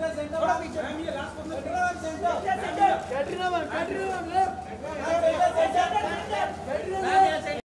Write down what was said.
centre centre थोड़ा पीछे